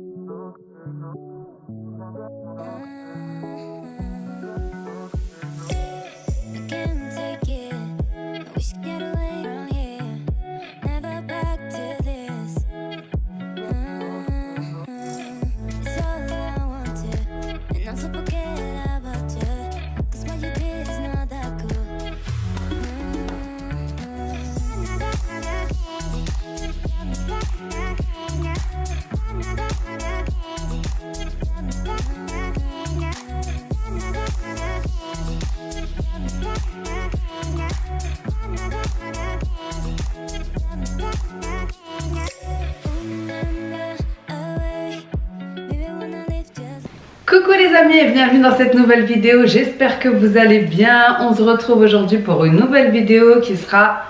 Mm. Les amis et bienvenue dans cette nouvelle vidéo, j'espère que vous allez bien. On se retrouve aujourd'hui pour une nouvelle vidéo qui sera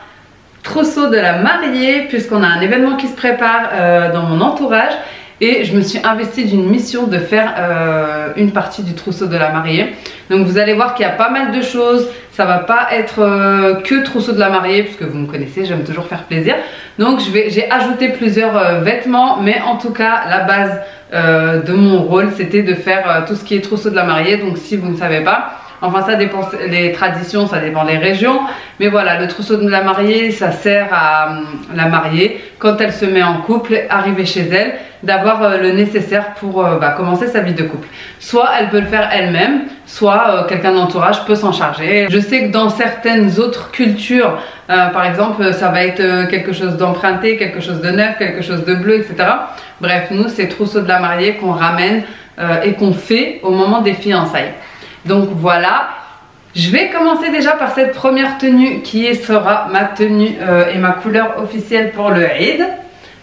trousseau de la mariée puisqu'on a un événement qui se prépare euh, dans mon entourage et je me suis investie d'une mission de faire euh, une partie du trousseau de la mariée. Donc vous allez voir qu'il y a pas mal de choses, ça va pas être euh, que trousseau de la mariée puisque vous me connaissez, j'aime toujours faire plaisir. Donc j'ai ajouté plusieurs vêtements mais en tout cas la base euh, de mon rôle, c'était de faire euh, tout ce qui est trousseau de la mariée. Donc si vous ne savez pas, enfin ça dépend les traditions, ça dépend des régions. Mais voilà, le trousseau de la mariée, ça sert à euh, la mariée quand elle se met en couple, arriver chez elle, d'avoir le nécessaire pour bah, commencer sa vie de couple. Soit elle peut le faire elle-même, soit quelqu'un d'entourage peut s'en charger. Je sais que dans certaines autres cultures, par exemple, ça va être quelque chose d'emprunté, quelque chose de neuf, quelque chose de bleu, etc. Bref, nous, c'est trousseau de la mariée qu'on ramène euh, et qu'on fait au moment des fiançailles. Donc voilà, je vais commencer déjà par cette première tenue qui sera ma tenue euh, et ma couleur officielle pour le Eid.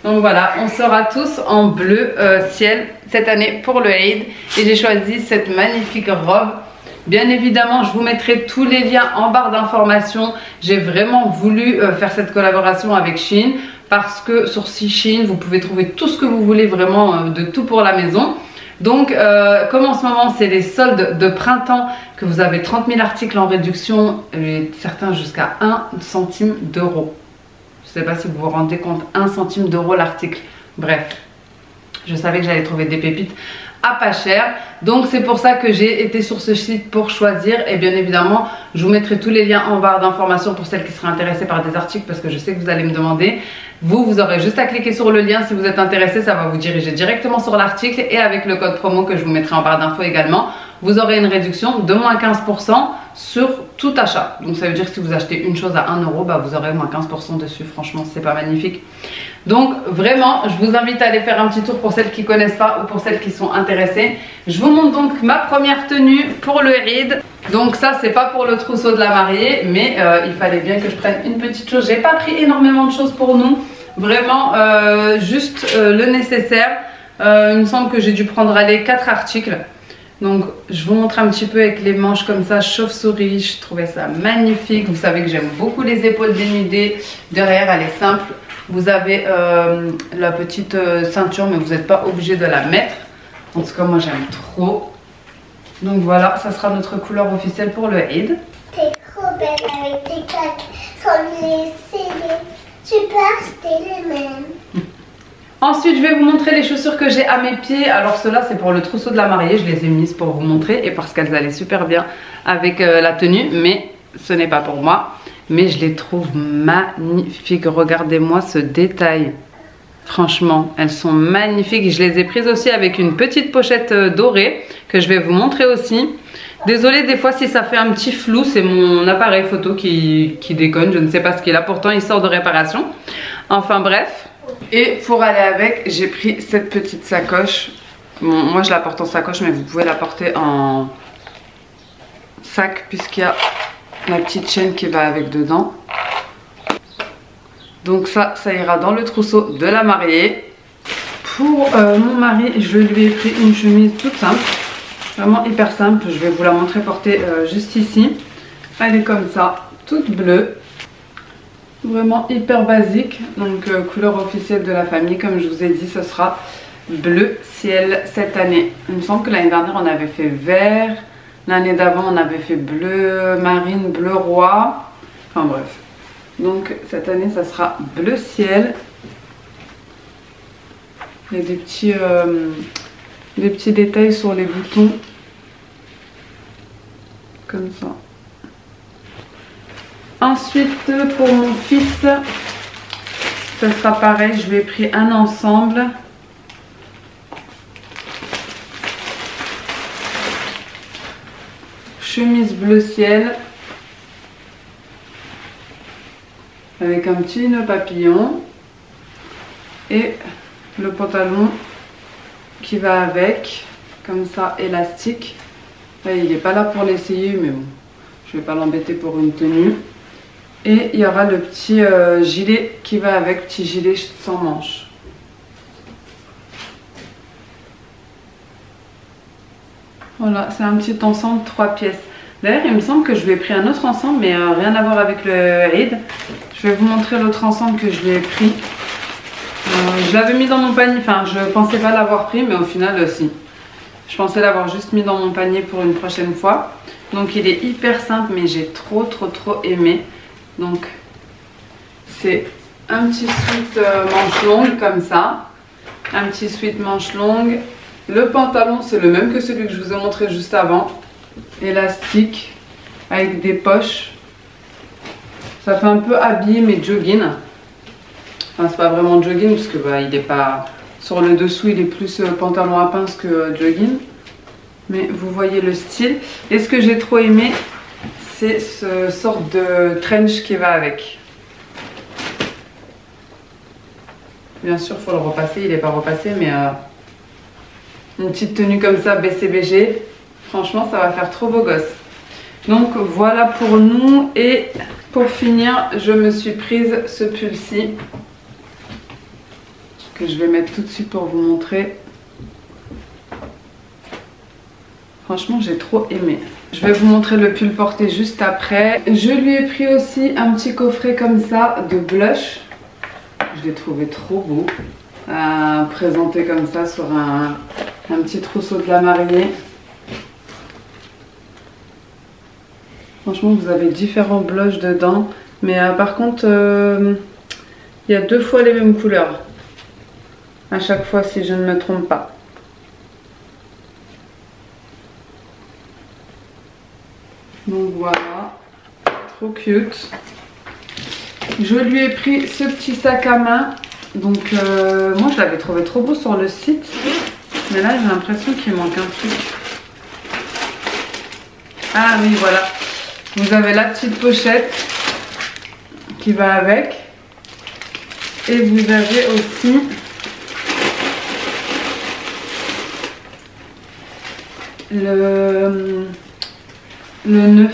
Donc voilà, on sera tous en bleu euh, ciel cette année pour le Eid. Et j'ai choisi cette magnifique robe. Bien évidemment, je vous mettrai tous les liens en barre d'informations. J'ai vraiment voulu faire cette collaboration avec Shein parce que sur Shein, vous pouvez trouver tout ce que vous voulez vraiment euh, de tout pour la maison. Donc euh, comme en ce moment c'est les soldes de printemps que vous avez 30 000 articles en réduction certains jusqu'à 1 centime d'euro. Je ne sais pas si vous vous rendez compte, 1 centime d'euro l'article. Bref, je savais que j'allais trouver des pépites à pas cher. Donc c'est pour ça que j'ai été sur ce site pour choisir et bien évidemment je vous mettrai tous les liens en barre d'informations pour celles qui seraient intéressées par des articles parce que je sais que vous allez me demander. Vous, vous aurez juste à cliquer sur le lien. Si vous êtes intéressé, ça va vous diriger directement sur l'article et avec le code promo que je vous mettrai en barre d'infos également, vous aurez une réduction de moins 15% sur tout achat. Donc ça veut dire que si vous achetez une chose à 1 euro, bah vous aurez moins 15% dessus. Franchement, c'est pas magnifique. Donc vraiment, je vous invite à aller faire un petit tour pour celles qui connaissent pas ou pour celles qui sont intéressées. Je vous montre donc ma première tenue pour le ride. Donc ça, c'est pas pour le trousseau de la mariée, mais euh, il fallait bien que je prenne une petite chose. J'ai pas pris énormément de choses pour nous. Vraiment, euh, juste euh, le nécessaire. il me semble que j'ai dû prendre aller 4 articles. Donc je vous montre un petit peu avec les manches comme ça, chauve-souris, je trouvais ça magnifique. Vous savez que j'aime beaucoup les épaules dénudées. Derrière, elle est simple. Vous avez euh, la petite euh, ceinture, mais vous n'êtes pas obligé de la mettre. En tout cas, moi j'aime trop. Donc voilà, ça sera notre couleur officielle pour le Eid. T'es trop belle avec tes claques comme les c'était les. Ensuite, je vais vous montrer les chaussures que j'ai à mes pieds. Alors, ceux-là, c'est pour le trousseau de la mariée. Je les ai mises pour vous montrer et parce qu'elles allaient super bien avec euh, la tenue. Mais ce n'est pas pour moi. Mais je les trouve magnifiques. Regardez-moi ce détail. Franchement, elles sont magnifiques. Je les ai prises aussi avec une petite pochette euh, dorée que je vais vous montrer aussi. Désolée des fois si ça fait un petit flou, c'est mon appareil photo qui, qui déconne. Je ne sais pas ce qu'il a. Pourtant, il sort de réparation. Enfin bref, et pour aller avec, j'ai pris cette petite sacoche. moi je la porte en sacoche, mais vous pouvez la porter en sac puisqu'il y a la petite chaîne qui va avec dedans. Donc ça, ça ira dans le trousseau de la mariée. Pour euh, mon mari, je lui ai pris une chemise toute simple. Vraiment hyper simple. Je vais vous la montrer portée euh, juste ici. Elle est comme ça, toute bleue. Vraiment hyper basique. Donc euh, couleur officielle de la famille. Comme je vous ai dit, ce sera bleu ciel cette année. Il me semble que l'année dernière, on avait fait vert. L'année d'avant, on avait fait bleu marine, bleu roi. Enfin bref. Donc cette année, ça sera bleu ciel. Il y a des petits, euh, des petits détails sur les boutons. Comme ça. Ensuite, pour mon fils, ce sera pareil. Je lui ai pris un ensemble. Chemise bleu ciel. Avec un petit nœud papillon. Et le pantalon qui va avec. Comme ça, élastique. il n'est pas là pour l'essayer, mais bon. Je vais pas l'embêter pour une tenue. Et il y aura le petit euh, gilet qui va avec, petit gilet sans manches. Voilà, c'est un petit ensemble, trois pièces. D'ailleurs, il me semble que je lui ai pris un autre ensemble, mais euh, rien à voir avec le Raid. Je vais vous montrer l'autre ensemble que je lui ai pris. Euh, je l'avais mis dans mon panier, enfin, je pensais pas l'avoir pris, mais au final, aussi. Je pensais l'avoir juste mis dans mon panier pour une prochaine fois. Donc, il est hyper simple, mais j'ai trop, trop, trop aimé. Donc, c'est un petit sweat euh, manche longue comme ça. Un petit sweat manche longue. Le pantalon, c'est le même que celui que je vous ai montré juste avant. Élastique avec des poches. Ça fait un peu habillé mais jogging. Enfin, c'est pas vraiment jogging parce que bah, il est pas sur le dessous, il est plus euh, pantalon à pince que euh, jogging. Mais vous voyez le style. Et ce que j'ai trop aimé, c'est ce sorte de trench qui va avec. Bien sûr, il faut le repasser, il n'est pas repassé, mais euh, une petite tenue comme ça, BCBG, franchement, ça va faire trop beau gosse. Donc voilà pour nous. Et pour finir, je me suis prise ce pull-ci que je vais mettre tout de suite pour vous montrer. Franchement, j'ai trop aimé. Je vais vous montrer le pull porté juste après. Je lui ai pris aussi un petit coffret comme ça de blush. Je l'ai trouvé trop beau. Euh, présenté comme ça sur un, petit trousseau de la mariée. Franchement, vous avez différents blushs dedans. Mais euh, par contre, euh, il y a deux fois les mêmes couleurs. À chaque fois, si je ne me trompe pas. Donc voilà, cute. Je lui ai pris ce petit sac à main. Donc euh, moi je l'avais trouvé trop beau sur le site. Mais là j'ai l'impression qu'il manque un truc. Ah oui voilà. Vous avez la petite pochette qui va avec. Et vous avez aussi le le nœud.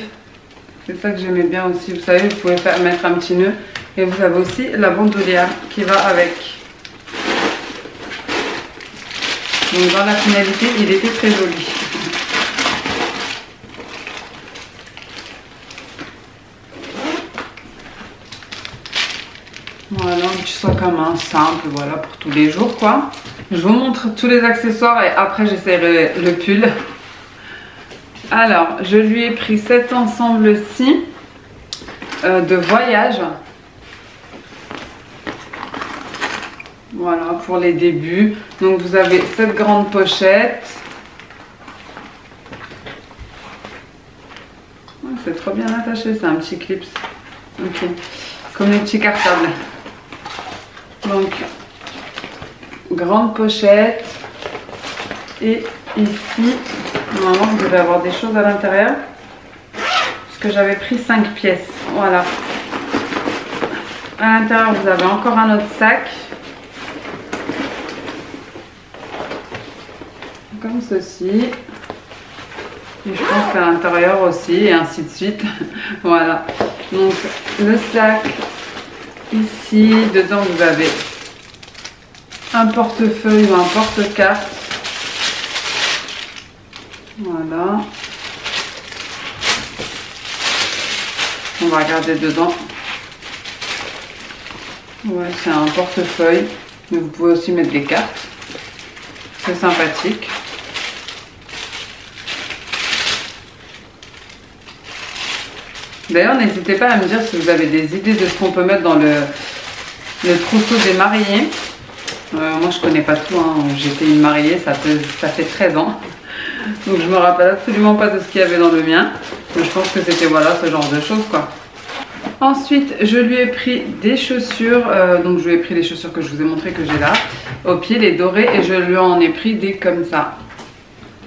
C'est ça que j'aimais bien aussi. Vous savez, vous pouvez faire, mettre un petit nœud. Et vous avez aussi la bandoulière qui va avec. Donc dans la finalité, il était très joli. Voilà, un petit sac à main simple, voilà, pour tous les jours, quoi. Je vous montre tous les accessoires et après j'essaierai le pull. Alors, je lui ai pris cet ensemble-ci euh, de voyage. Voilà, pour les débuts. Donc, vous avez cette grande pochette. c'est trop bien attaché, c'est un petit clips. Ok, comme les petits cartables. Donc, grande pochette. Et ici, Normalement, vous devez avoir des choses à l'intérieur. Parce que j'avais pris 5 pièces. Voilà. À l'intérieur, vous avez encore un autre sac. Comme ceci. Et je pense qu'à l'intérieur aussi, et ainsi de suite. voilà. Donc, le sac ici. Dedans, vous avez un portefeuille ou un porte-carte voilà. On va regarder dedans. Ouais, c'est un portefeuille. Mais vous pouvez aussi mettre des cartes. C'est sympathique. D'ailleurs, n'hésitez pas à me dire si vous avez des idées de ce qu'on peut mettre dans le, le trousseau des mariés. Euh, moi je connais pas tout, hein. j'étais une mariée, ça ça fait 13 ans. Donc je me rappelle absolument pas de ce qu'il y avait dans le mien. Mais je pense que c'était voilà ce genre de choses quoi. Ensuite, je lui ai pris des chaussures. Euh, donc je lui ai pris les chaussures que je vous ai montré que j'ai là. Au pied, les dorés. Et je lui en ai pris des comme ça.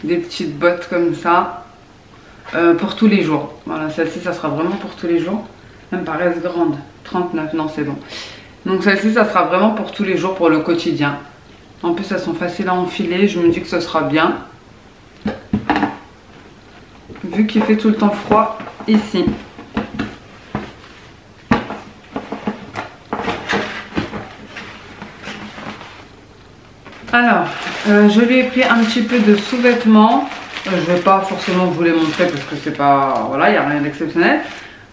Des petites bottes comme ça. Euh, pour tous les jours. Voilà, celle-ci, ça sera vraiment pour tous les jours. Elle me paraissent grande. 39, non c'est bon. Donc celle-ci, ça sera vraiment pour tous les jours, pour le quotidien. En plus, elles sont faciles à enfiler. Je me dis que ce sera bien. Vu qu'il fait tout le temps froid ici. Alors, euh, je lui ai pris un petit peu de sous-vêtements. Euh, je ne vais pas forcément vous les montrer parce que c'est pas... Voilà, il n'y a rien d'exceptionnel.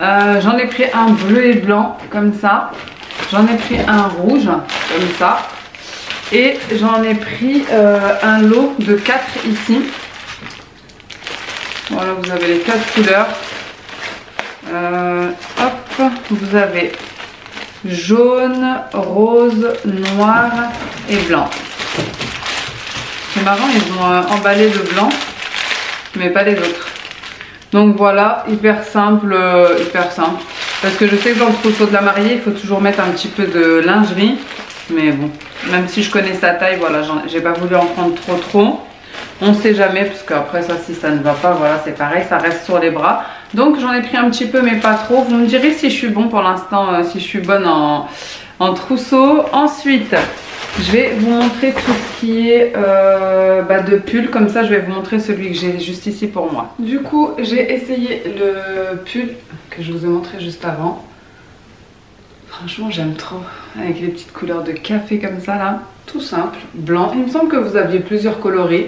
Euh, j'en ai pris un bleu et blanc, comme ça. J'en ai pris un rouge, comme ça. Et j'en ai pris un lot de 4 ici. Voilà, vous avez les 4 couleurs. hop, vous avez jaune, rose, noir et blanc. C'est marrant, ils ont euh, emballé le blanc, mais pas les autres. Donc voilà, hyper simple, euh, hyper simple. Parce que je sais que dans le trousseau de la mariée, il faut toujours mettre un petit peu de lingerie. Mais bon, même si je connais sa taille, voilà, j'ai pas voulu en prendre trop trop. On sait jamais, parce qu'après ça, si ça ne va pas, voilà, c'est pareil, ça reste sur les bras. Donc j'en ai pris un petit peu, mais pas trop. Vous me direz si je suis bon pour l'instant, euh, si je suis bonne en, en trousseau. Ensuite, je vais vous montrer tout ce qui est euh, bah, de pull. Comme ça, je vais vous montrer celui que j'ai juste ici pour moi. Du coup, j'ai essayé le pull que je vous ai montré juste avant. Franchement, j'aime trop. Avec les petites couleurs de café comme ça, là. Simple, blanc. Il me semble que vous aviez plusieurs coloris.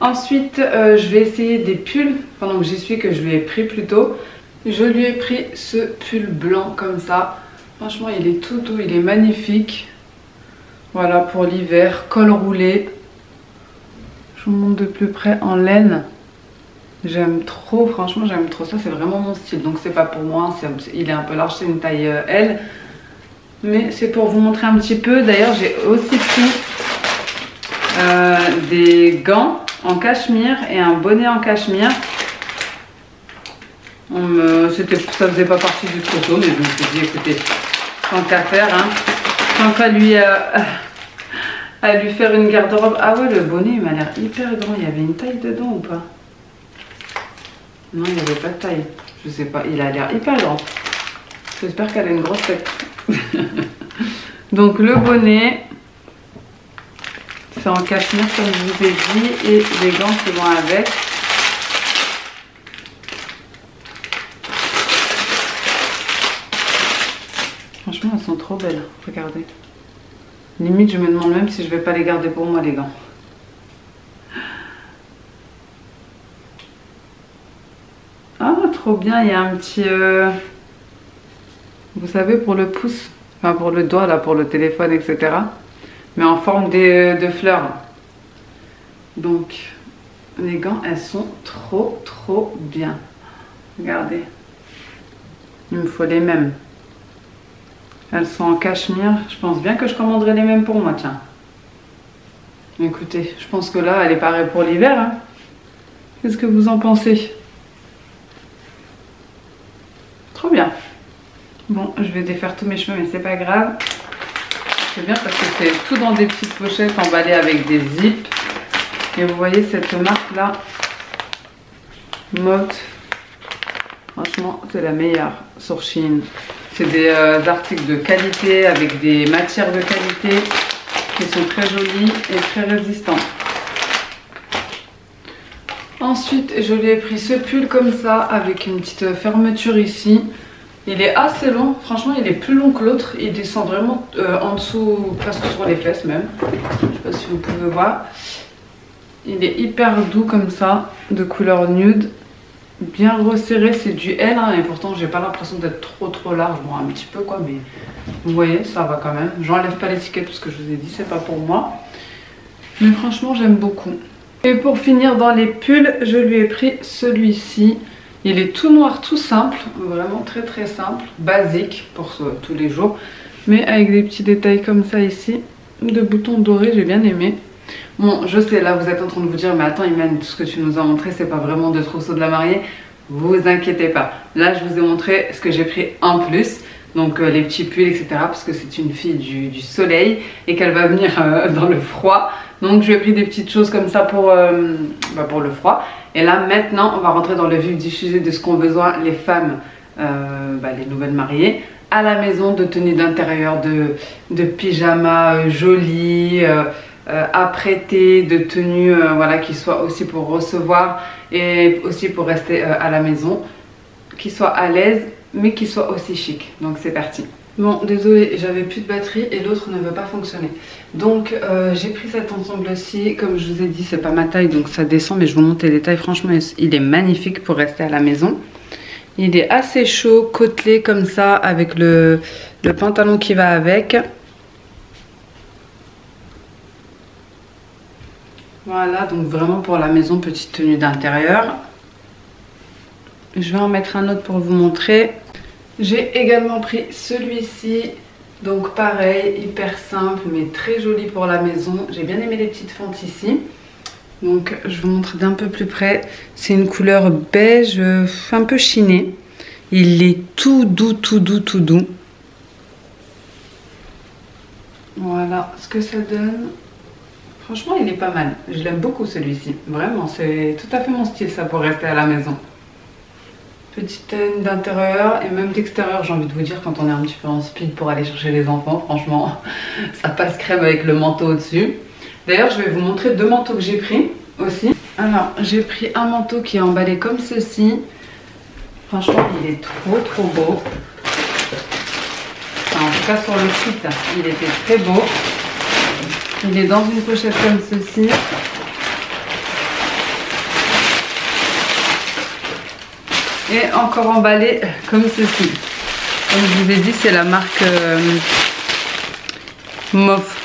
Ensuite, euh, je vais essayer des pulls pendant que j'y suis, que je lui ai pris plutôt. Je lui ai pris ce pull blanc comme ça. Franchement, il est tout doux, il est magnifique. Voilà pour l'hiver, col roulé. Je vous montre de plus près en laine. J'aime trop, franchement j'aime trop ça, c'est vraiment mon style. Donc c'est pas pour moi, il est un peu large, c'est une taille euh, L. Mais c'est pour vous montrer un petit peu. D'ailleurs j'ai aussi pris euh, des gants en cachemire et un bonnet en cachemire. Me... Ça faisait pas partie du photo, mais je me suis dit écoutez, tant qu'à faire, hein, tant qu'à lui... Euh, à lui faire une garde-robe. Ah ouais, le bonnet, il m'a l'air hyper grand. Il y avait une taille dedans ou pas? Non, il n'y avait pas de taille. Je sais pas, il a l'air hyper grand. J'espère qu'elle a une grosse tête. Donc le bonnet, c'est en cachemire comme je vous ai dit et les gants qui vont avec. Franchement, elles sont trop belles. Regardez. Limite, je me demande même si je vais pas les garder pour moi, les gants. Ah, trop bien, il y a un petit... Euh, vous savez, pour le pouce, enfin pour le doigt, là, pour le téléphone, etc. Mais en forme de fleurs. Donc, les gants, elles sont trop, trop bien. Regardez. Il me faut les mêmes. Elles sont en cachemire. Je pense bien que je commanderai les mêmes pour moi, tiens. Écoutez, je pense que là, elle est pareille pour l'hiver. Hein. Qu'est-ce que vous en pensez Trop bien. Bon, je vais défaire tous mes cheveux, mais c'est pas grave. C'est bien parce que c'est tout dans des petites pochettes emballées avec des zips. Et vous voyez cette marque-là, Motte. Franchement, c'est la meilleure sur Chine. C'est des euh, articles de qualité avec des matières de qualité qui sont très jolies et très résistants. Ensuite, je lui ai pris ce pull comme ça avec une petite fermeture ici. Il est assez long, franchement il est plus long que l'autre. Il descend vraiment euh, en dessous, presque sur les fesses même. Je sais pas si vous pouvez voir. Il est hyper doux comme ça, de couleur nude bien resserré, c'est du L hein, et pourtant j'ai pas l'impression d'être trop trop large, bon un petit peu quoi mais vous voyez ça va quand même. J'enlève pas l'étiquette parce que je vous ai dit c'est pas pour moi mais franchement j'aime beaucoup. Et pour finir dans les pulls je lui ai pris celui-ci. Il est tout noir tout simple, vraiment très très simple, basique pour tous les jours mais avec des petits détails comme ça ici. de boutons dorés, j'ai bien aimé. Bon, je sais, là vous êtes en train de vous dire, mais attends Iman, tout ce que tu nous as montré, c'est pas vraiment de trousseau de la mariée. Vous inquiétez pas. Là, je vous ai montré ce que j'ai pris en plus. Donc euh, les petits pulls, etc. Parce que c'est une fille du, soleil et qu'elle va venir euh, dans le froid. Donc je lui ai pris des petites choses comme ça pour, euh, bah, pour le froid. Et là, maintenant, on va rentrer dans le vif du de ce qu'ont besoin les femmes, bah, les nouvelles mariées à la maison de tenues d'intérieur, de, de à prêter, de tenues euh, voilà, qui soient aussi pour recevoir et aussi pour rester à la maison, qui soient à l'aise mais qui soient aussi chic. Donc c'est parti. Bon, désolé, j'avais plus de batterie et l'autre ne veut pas fonctionner. Donc j'ai pris cet ensemble-ci, comme je vous ai dit, c'est pas ma taille, donc ça descend, mais je vous montre les détails. Franchement, il est magnifique pour rester à la maison. Il est assez chaud, côtelé comme ça, avec le, le pantalon qui va avec. Voilà, donc vraiment pour la maison, petite tenue d'intérieur. Je vais en mettre un autre pour vous montrer. J'ai également pris celui-ci. Donc pareil, hyper simple, mais très joli pour la maison. J'ai bien aimé les petites fentes ici. Donc je vous montre d'un peu plus près. C'est une couleur beige, un peu chiné. Il est tout doux, tout doux, tout doux. Voilà ce que ça donne. Franchement, il est pas mal. Je l'aime beaucoup celui-ci. Vraiment, c'est tout à fait mon style ça pour rester à la maison. Petite teinte d'intérieur et même d'extérieur, j'ai envie de vous dire, quand on est un petit peu en speed pour aller chercher les enfants, franchement, ça passe crème avec le manteau au-dessus. D'ailleurs, je vais vous montrer deux manteaux que j'ai pris aussi. Alors, j'ai pris un manteau qui est emballé comme ceci. Franchement, il est trop trop beau. en tout cas, sur le site, il était très beau. Il est dans une pochette comme ceci. Et encore emballé comme ceci. Comme je vous ai dit, c'est la marque euh, Mof.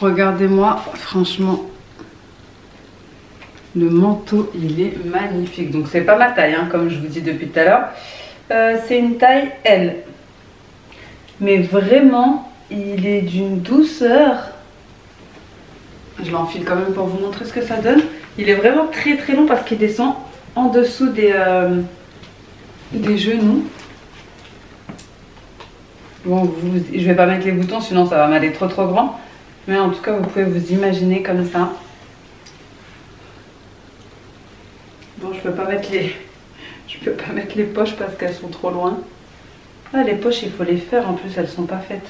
Regardez-moi, franchement, le manteau, il est magnifique. Donc, c'est pas ma taille, hein, comme je vous dis depuis tout à l'heure. Euh, c'est une taille L. Mais vraiment, il est d'une douceur. Je l'enfile quand même pour vous montrer ce que ça donne. Il est vraiment très très long parce qu'il descend en dessous des, euh, des genoux. Bon, vous, je vais pas mettre les boutons sinon ça va m'aller trop trop grand. Mais en tout cas, vous pouvez vous imaginer comme ça. Bon, je peux pas mettre les, je peux pas mettre les poches parce qu'elles sont trop loin. Ah, les poches, il faut les faire. En plus, elles sont pas faites.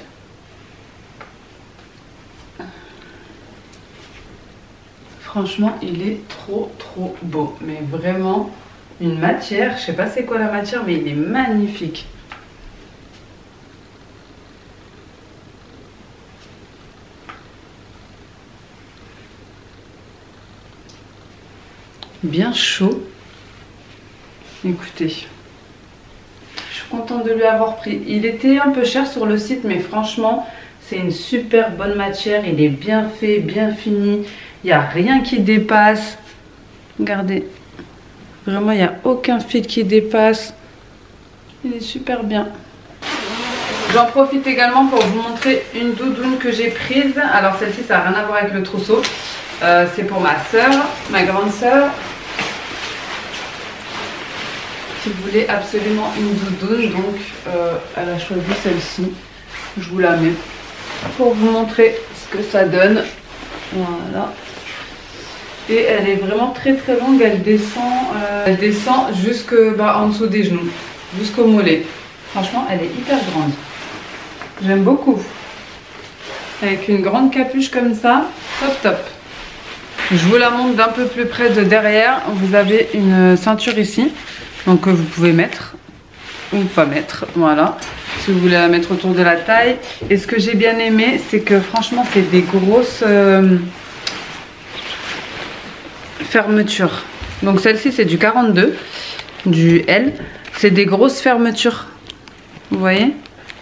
Franchement, il est trop trop beau. Mais vraiment, une matière, je sais pas c'est quoi la matière, mais il est magnifique. Bien chaud. Écoutez, je suis contente de lui avoir pris. Il était un peu cher sur le site, mais franchement, c'est une super bonne matière. Il est bien fait, bien fini. Il n'y a rien qui dépasse. Regardez. Vraiment, il n'y a aucun fil qui dépasse. Il est super bien. J'en profite également pour vous montrer une doudoune que j'ai prise. Alors celle-ci, ça n'a rien à voir avec le trousseau. Euh, c'est pour ma soeur, ma grande soeur. Qui voulait absolument une doudoune. Donc euh, elle a choisi celle-ci. Je vous la mets pour vous montrer ce que ça donne. Voilà. Et elle est vraiment très très longue, elle descend, euh, elle jusque bah, en dessous des genoux, jusqu'au mollet. Franchement, elle est hyper grande. J'aime beaucoup. Avec une grande capuche comme ça, top top. Je vous la montre d'un peu plus près de derrière. Vous avez une ceinture ici, donc que vous pouvez mettre ou pas mettre, voilà. Si vous voulez la mettre autour de la taille. Et ce que j'ai bien aimé, c'est que franchement, c'est des grosses... Euh, fermeture. Donc celle-ci c'est du 42, du L. C'est des grosses fermetures. Vous voyez?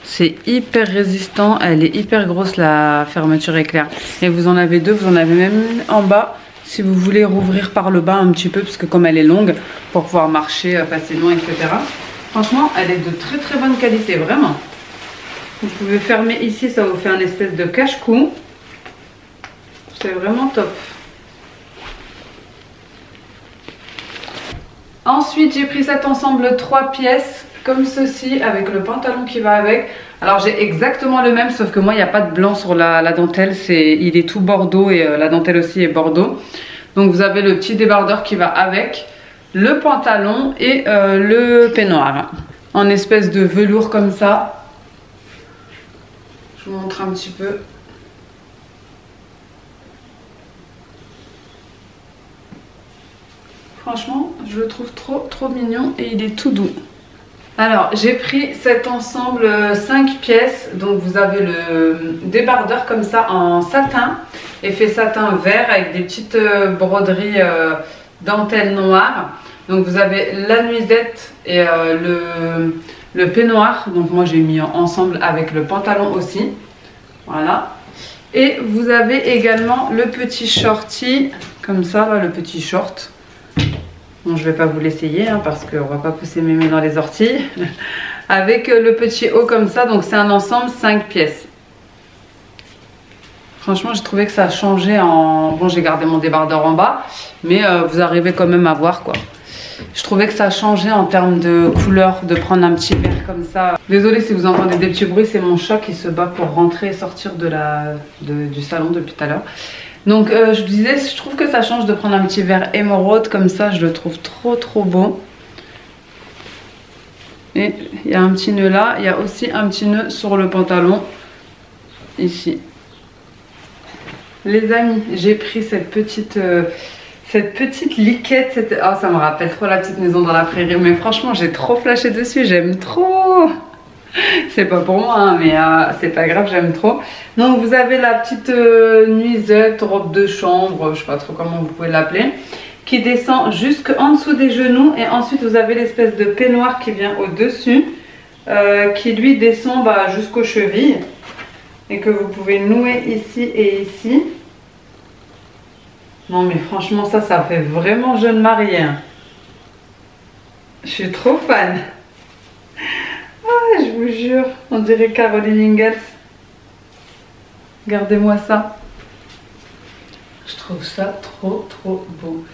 C'est hyper résistant. Elle est hyper grosse la fermeture éclair. Et vous en avez deux, vous en avez même en bas. Si vous voulez rouvrir par le bas un petit peu, parce que comme elle est longue, pour pouvoir marcher euh, facilement, etc. Franchement, elle est de très très bonne qualité, vraiment. Vous pouvez fermer ici, ça vous fait un espèce de cache-cou. C'est vraiment top. Ensuite, j'ai pris cet ensemble 3 pièces comme ceci avec le pantalon qui va avec. Alors j'ai exactement le même sauf que moi il n'y a pas de blanc sur la, dentelle. Il est tout bordeaux et euh, la dentelle aussi est bordeaux. Donc vous avez le petit débardeur qui va avec, le pantalon et euh, le peignoir. En espèce de velours comme ça. Je vous montre un petit peu. Franchement, je le trouve trop trop mignon et il est tout doux. Alors, j'ai pris cet ensemble 5 euh, pièces. Donc, vous avez le débardeur comme ça en satin, effet satin vert avec des petites euh, broderies euh, dentelle noire. Donc, vous avez la nuisette et le, peignoir. Donc, moi, j'ai mis ensemble avec le pantalon aussi. Voilà. Et vous avez également le petit shorty, comme ça, le petit short. Bon, je vais pas vous l'essayer hein, parce qu'on va pas pousser mes mains dans les orties. Avec euh, le petit haut comme ça, donc c'est un ensemble 5 pièces. Franchement, j'ai trouvé que ça a changé en... Bon, j'ai gardé mon débardeur en bas, mais euh, vous arrivez quand même à voir quoi. Je trouvais que ça a changé en termes de couleur, de prendre un petit verre comme ça. Désolée si vous entendez des petits bruits, c'est mon chat qui se bat pour rentrer et sortir de la, du salon depuis tout à l'heure. Donc euh, je disais, je trouve que ça change de prendre un petit verre émeraude comme ça, je le trouve trop trop beau. Et il y a un petit nœud là, il y a aussi un petit nœud sur le pantalon, ici. Les amis, j'ai pris cette petite, euh, cette petite liquette, oh ça me rappelle trop la petite maison dans la prairie, mais franchement j'ai trop flashé dessus, j'aime trop c'est pas pour moi, hein, mais euh, c'est pas grave, j'aime trop. Donc vous avez la petite euh, nuisette, robe de chambre, je sais pas trop comment vous pouvez l'appeler, qui descend jusqu'en dessous des genoux. Et ensuite vous avez l'espèce de peignoir qui vient au-dessus, euh, qui lui descend bah, jusqu'aux chevilles. Et que vous pouvez nouer ici et ici. Non mais franchement ça, ça fait vraiment jeune mariée. Hein. Je suis trop fan je vous jure, on dirait Caroline Ingalls. Regardez-moi ça. Je trouve ça trop trop beau.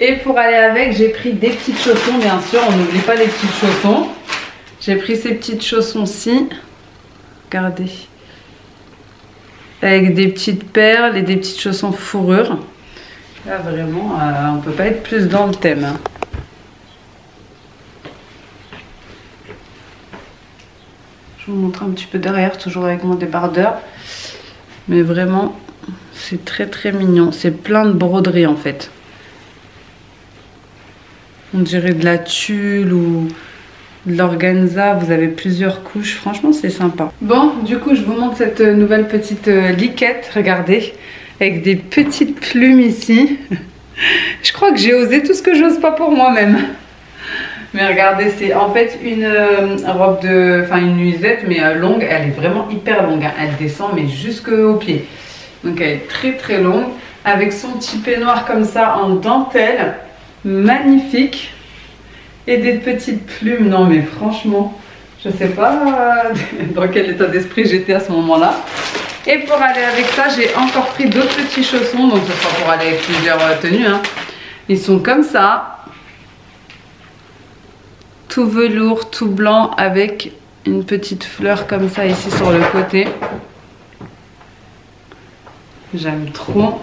Et pour aller avec, j'ai pris des petites chaussons, bien sûr. On n'oublie pas les petites chaussons. J'ai pris ces petites chaussons-ci. Regardez. Avec des petites perles et des petites chaussons fourrure. Là, vraiment, euh, on peut pas être plus dans le thème. Hein. Vous montre un petit peu derrière, toujours avec mon débardeur. Mais vraiment, c'est très très mignon. C'est plein de broderies en fait. On dirait de la tulle ou de l'organza. Vous avez plusieurs couches. Franchement, c'est sympa. Bon, du coup, je vous montre cette nouvelle petite euh, liquette. Regardez, avec des petites plumes ici. je crois que j'ai osé tout ce que j'ose pas pour moi-même. Mais regardez, c'est en fait une euh, robe de... Enfin une nuisette mais euh, longue. Elle est vraiment hyper longue. Hein. Elle descend mais jusqu'au pied. Donc elle est très très longue. Avec son petit peignoir comme ça en dentelle. Magnifique. Et des petites plumes. Non mais franchement, je sais pas dans quel état d'esprit j'étais à ce moment-là. Et pour aller avec ça, j'ai encore pris d'autres petits chaussons. Donc ce sera pour aller avec plusieurs euh, tenues. Hein. Ils sont comme ça tout velours, tout blanc avec une petite fleur comme ça ici sur le côté. J'aime trop.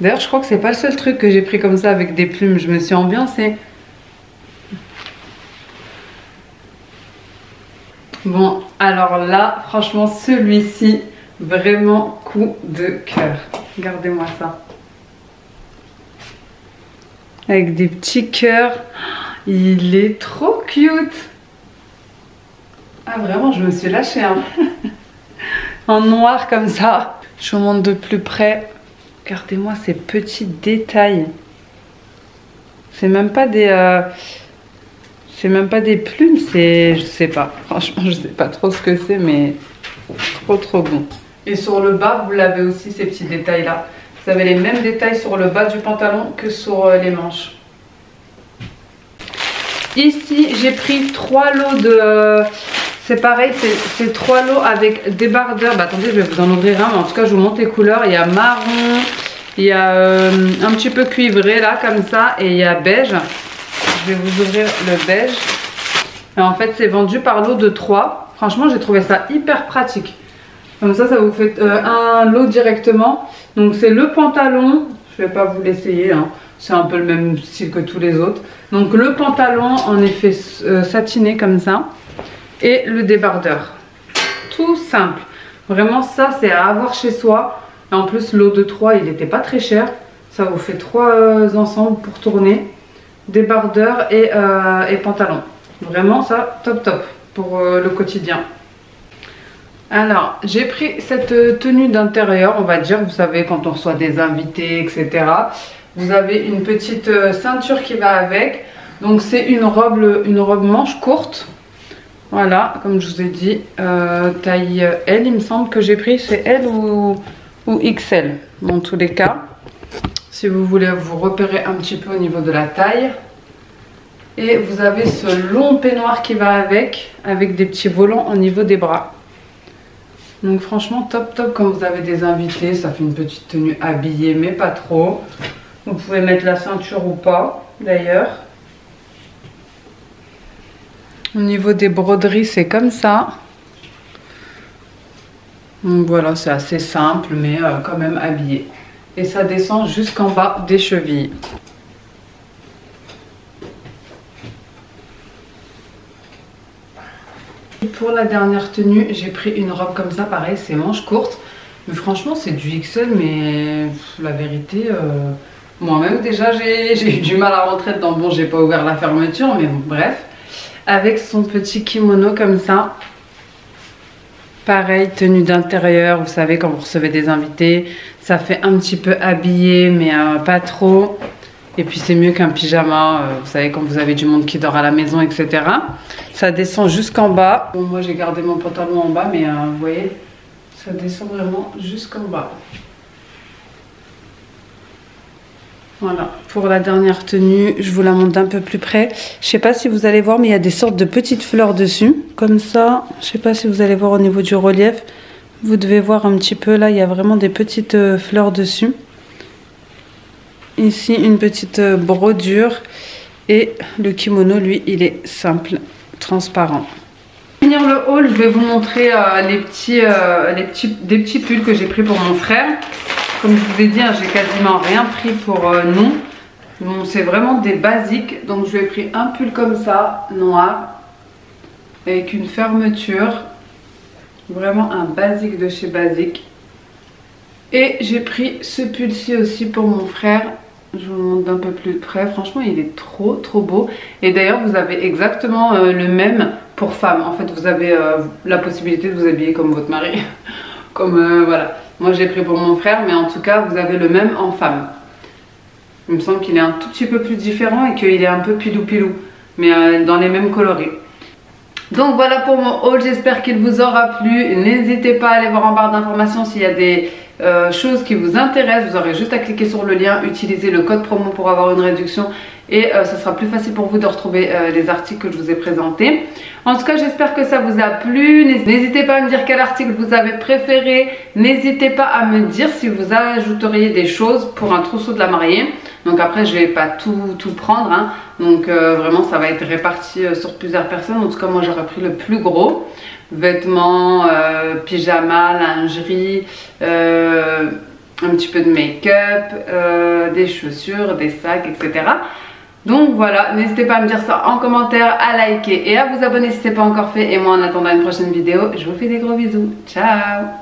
D'ailleurs, je crois que c'est pas le seul truc que j'ai pris comme ça avec des plumes. Je me suis ambiancée. Bon, alors là, franchement, celui-ci, vraiment coup de cœur. Regardez-moi ça. Avec des petits cœurs. Il est trop cute. Ah vraiment, je me suis lâchée. Hein. en noir comme ça. Je vous montre de plus près. Regardez-moi ces petits détails. C'est même pas des... Euh, c'est même pas des plumes, c'est... Je sais pas. Franchement, je sais pas trop ce que c'est, mais trop trop bon. Et sur le bas, vous l'avez aussi, ces petits détails-là. Vous avez les mêmes détails sur le bas du pantalon que sur euh, les manches. Ici, j'ai pris trois lots de, C'est pareil, c'est trois lots avec débardeur. Bah attendez, je vais vous en ouvrir un, mais en tout cas, je vous montre les couleurs. Il y a marron, il y a euh, un petit peu cuivré là, comme ça, et il y a beige. Je vais vous ouvrir le beige. En fait, c'est vendu par lot de 3. Franchement, j'ai trouvé ça hyper pratique. Comme ça, ça vous fait euh, un lot directement. Donc, c'est le pantalon. Je vais pas vous l'essayer. Hein. C'est un peu le même style que tous les autres. Donc, le pantalon en effet euh, satiné comme ça. Et le débardeur. Tout simple. Vraiment, ça, c'est à avoir chez soi. Et en plus, l'eau de 3, il n'était pas très cher. Ça vous fait trois euh, ensembles pour tourner. Débardeur et, et pantalon. Vraiment, ça, top top pour le quotidien. Alors, j'ai pris cette tenue d'intérieur, on va dire, vous savez, quand on reçoit des invités, etc. Vous avez une petite euh, ceinture qui va avec. Donc, c'est une robe, une robe manche courte. Voilà, comme je vous ai dit, euh, taille L, il me semble que j'ai pris, c'est L ou, ou XL. Dans tous les cas, si vous voulez vous repérer un petit peu au niveau de la taille. Et vous avez ce long peignoir qui va avec, avec des petits volants au niveau des bras. Donc franchement top top quand vous avez des invités, ça fait une petite tenue habillée mais pas trop. Vous pouvez mettre la ceinture ou pas d'ailleurs. Au niveau des broderies c'est comme ça. Voilà c'est assez simple mais euh, quand même habillé. Et ça descend jusqu'en bas des chevilles. Pour la dernière tenue, j'ai pris une robe comme ça, pareil, c'est manche courte. Mais franchement, c'est du XL, mais la vérité, euh, moi-même déjà, j'ai eu du mal à rentrer dedans. Bon, j'ai pas ouvert la fermeture, mais bref. Avec son petit kimono comme ça. Pareil, tenue d'intérieur, vous savez, quand vous recevez des invités, ça fait un petit peu habillé, mais euh, pas trop. Et puis c'est mieux qu'un pyjama, euh, vous savez, quand vous avez du monde qui dort à la maison, etc. Ça descend jusqu'en bas. Bon, moi j'ai gardé mon pantalon en bas, mais euh, vous voyez, ça descend vraiment jusqu'en bas. Voilà, pour la dernière tenue, je vous la montre d'un peu plus près. Je sais pas si vous allez voir, mais il y a des sortes de petites fleurs dessus. Comme ça, je sais pas si vous allez voir au niveau du relief. Vous devez voir un petit peu, là, il y a vraiment des petites euh, fleurs dessus. Ici, une petite euh, brodure. Et le kimono, lui, il est simple, transparent. Pour finir le haul, je vais vous montrer euh, les, petits, les petits, des petits pulls que j'ai pris pour mon frère. Comme je vous ai dit, hein, j'ai quasiment rien pris pour nous. C'est vraiment des basiques. Donc je lui ai pris un pull comme ça, noir, avec une fermeture. Vraiment un basique de chez Basique. Et j'ai pris ce pull-ci aussi pour mon frère. Je vous montre d'un peu plus près. Franchement, il est trop, trop beau. Et d'ailleurs, vous avez exactement euh, le même pour femme. En fait, vous avez euh, la possibilité de vous habiller comme votre mari. comme, euh, voilà. Moi, j'ai pris pour mon frère, mais en tout cas, vous avez le même en femme. Il me semble qu'il est un tout petit peu plus différent et qu'il est un peu pilou-pilou. Mais dans les mêmes coloris. Donc voilà pour mon haul, j'espère qu'il vous aura plu. N'hésitez pas à aller voir en barre d'informations s'il y a des euh, choses qui vous intéressent. Vous aurez juste à cliquer sur le lien, utiliser le code promo pour avoir une réduction et euh, ça sera plus facile pour vous de retrouver euh, les articles que je vous ai présentés. En tout cas, j'espère que ça vous a plu. N'hésitez pas à me dire quel article vous avez préféré. N'hésitez pas à me dire si vous ajouteriez des choses pour un trousseau de la mariée. Donc après, je vais pas tout, tout prendre. Hein. Donc vraiment, ça va être réparti sur plusieurs personnes. En tout cas, moi, j'aurais pris le plus gros vêtements, euh, pyjama, lingerie, euh, un petit peu de make-up, euh, des chaussures, des sacs, etc. Donc voilà, n'hésitez pas à me dire ça en commentaire, à liker et à vous abonner si ce n'est pas encore fait. Et moi en attendant une prochaine vidéo, je vous fais des gros bisous. Ciao